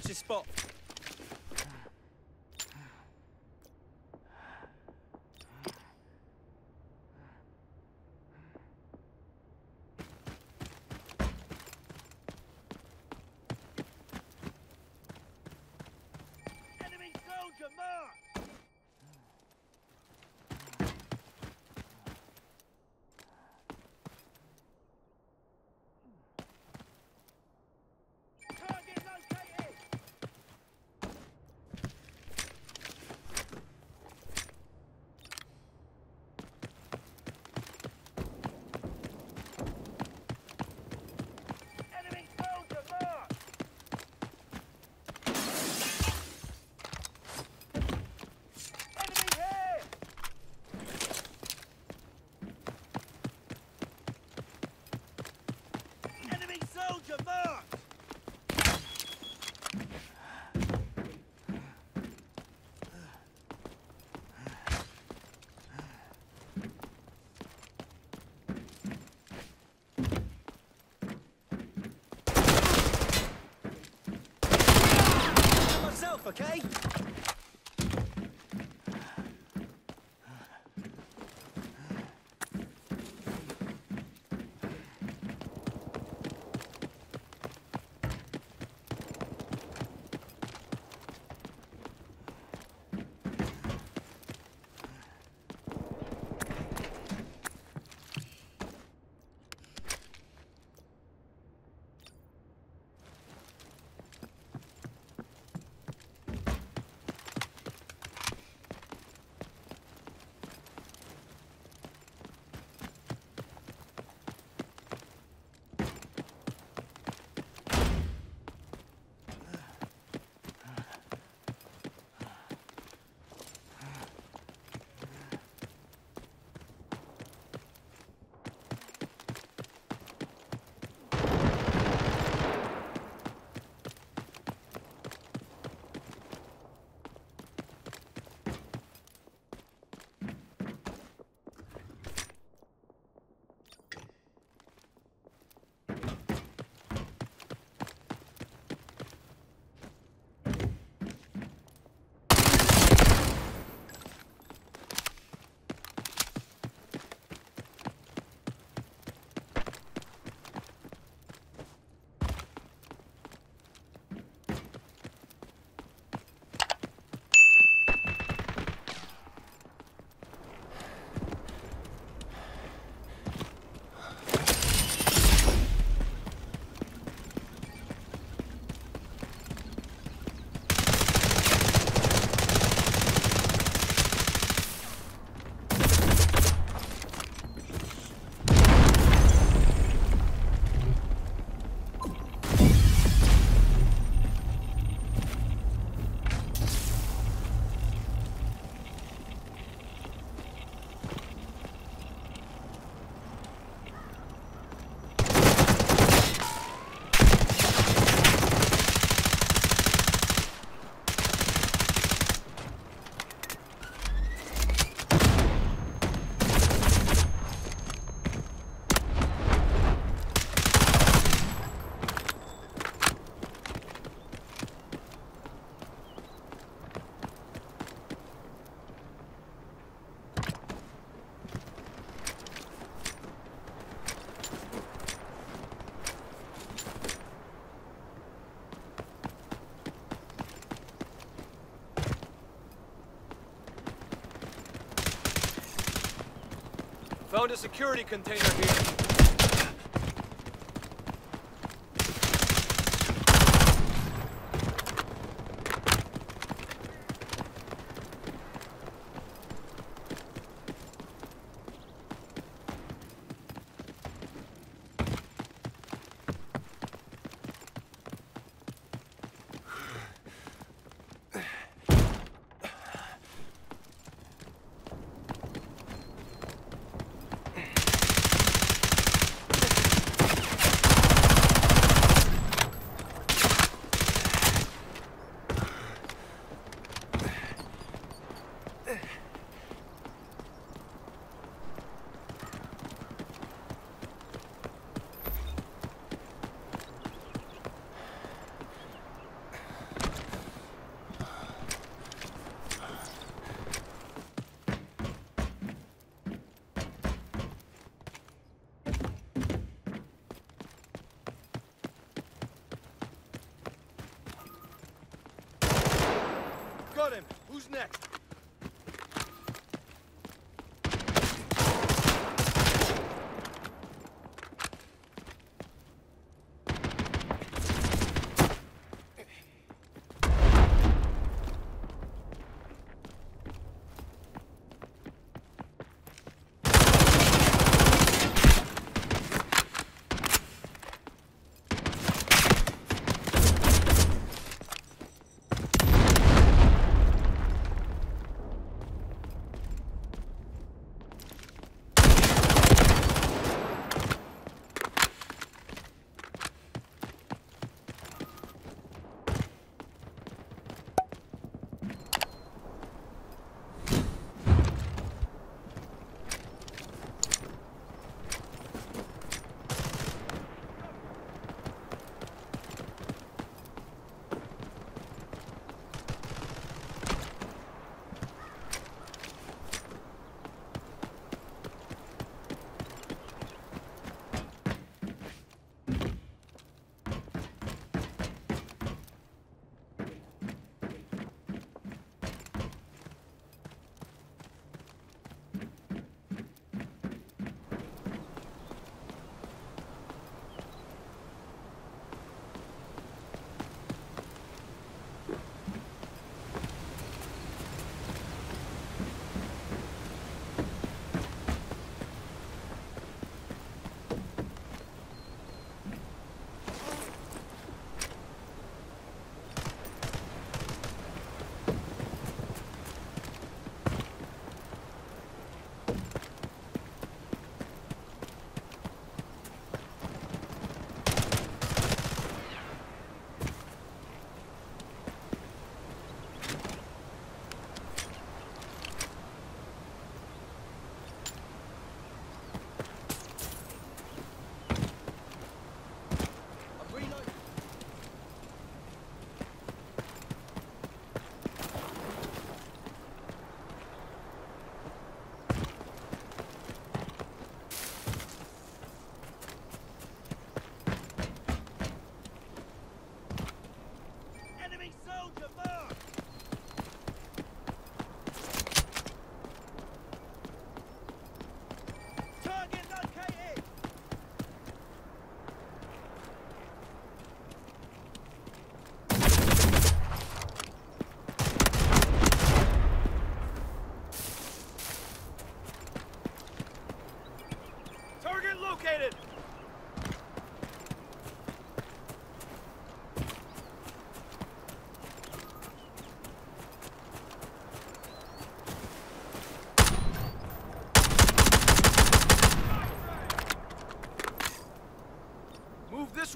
What's your spot? Found a security container here.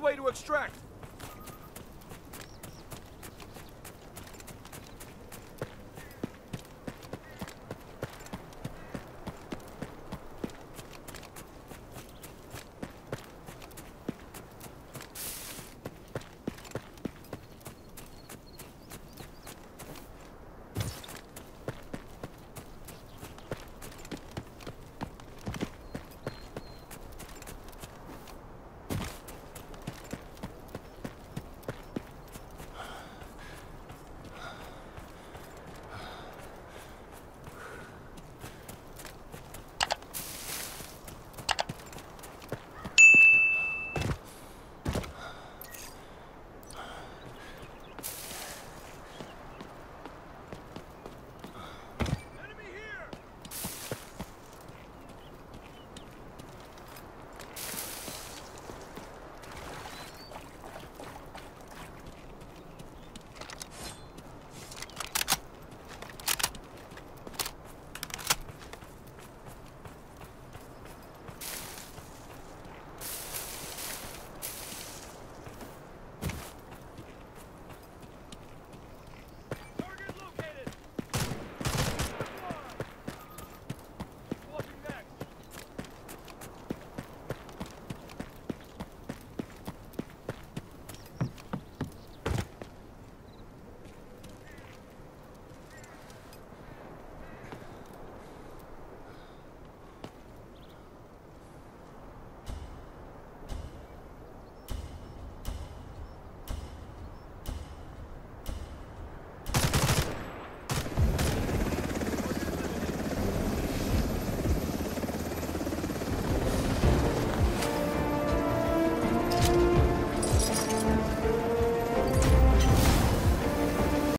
Way to extract.